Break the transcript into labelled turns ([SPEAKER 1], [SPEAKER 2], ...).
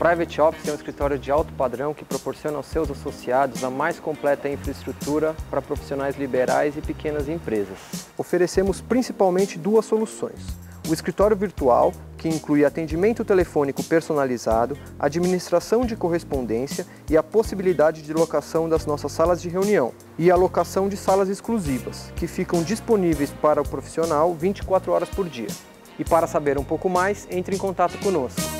[SPEAKER 1] Private Office é um escritório de alto padrão que proporciona aos seus associados a mais completa infraestrutura para profissionais liberais e pequenas empresas. Oferecemos principalmente duas soluções. O escritório virtual, que inclui atendimento telefônico personalizado, administração de correspondência e a possibilidade de locação das nossas salas de reunião, e a locação de salas exclusivas, que ficam disponíveis para o profissional 24 horas por dia. E para saber um pouco mais, entre em contato conosco.